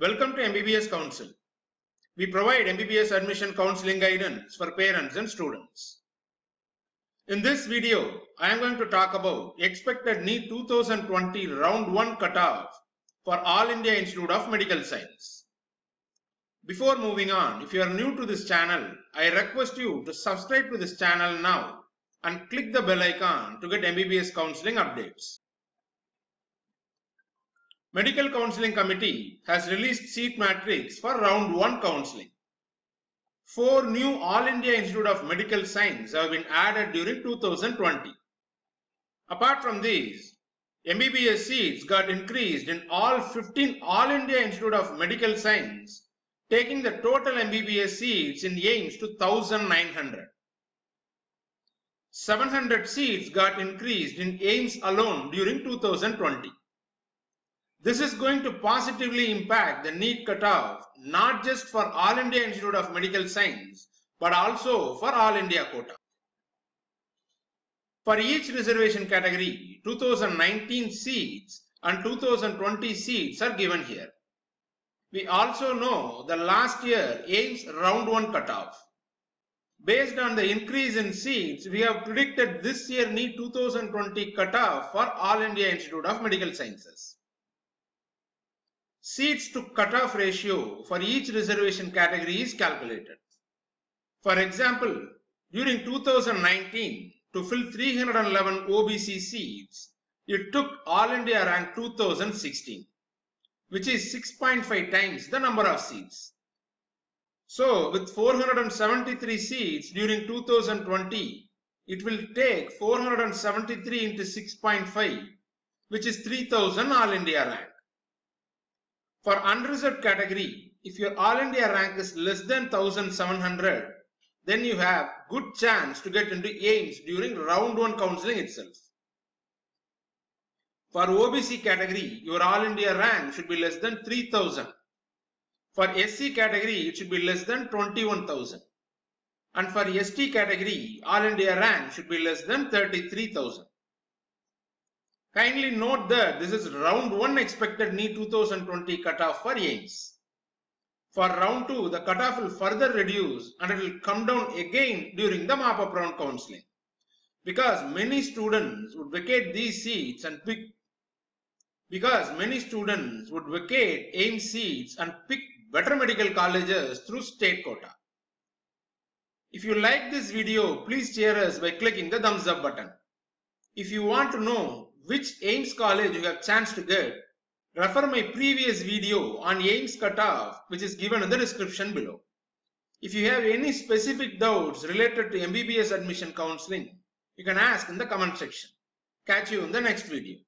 Welcome to MBBS Council. We provide MBBS admission counseling guidance for parents and students. In this video, I am going to talk about expected NEET 2020 round 1 cutoff for All India Institute of Medical Science. Before moving on, if you are new to this channel, I request you to subscribe to this channel now and click the bell icon to get MBBS counseling updates. Medical Counseling Committee has released seat matrix for round 1 counseling. Four new All India Institute of Medical Science have been added during 2020. Apart from these, MBBS seats got increased in all 15 All India Institute of Medical Science, taking the total MBBS seats in AIIMS to 1900. 700 seats got increased in AIIMS alone during 2020. This is going to positively impact the NEET cutoff not just for All India Institute of Medical Science but also for All India quota. For each reservation category, 2019 seats and 2020 seats are given here. We also know the last year AIIMS round 1 cutoff. Based on the increase in seats, we have predicted this year NEET 2020 cutoff for All India Institute of Medical Sciences. Seats to cutoff ratio for each reservation category is calculated. For example, during 2019, to fill 311 OBC seats, it took All India rank 2016, which is 6.5 times the number of seats. So, with 473 seats during 2020, it will take 473 into 6.5, which is 3000 All India rank. For unreserved category, if your All India rank is less than 1700, then you have good chance to get into AIIMS during round 1 counseling itself. For OBC category, your All India rank should be less than 3000. For SC category, it should be less than 21,000. And for ST category, All India rank should be less than 33,000. Kindly note that this is round 1 expected NEET 2020 cutoff for AIIMS. For round 2, the cutoff will further reduce and it will come down again during the mop-up round counseling. Because many students would vacate these seats and pick because many students would vacate AIIMS seats and pick better medical colleges through state quota. If you like this video, please share us by clicking the thumbs up button. If you want to know which AIIMS college you have chance to get, refer my previous video on AIIMS cutoff which is given in the description below. If you have any specific doubts related to MBBS admission counseling, you can ask in the comment section. Catch you in the next video.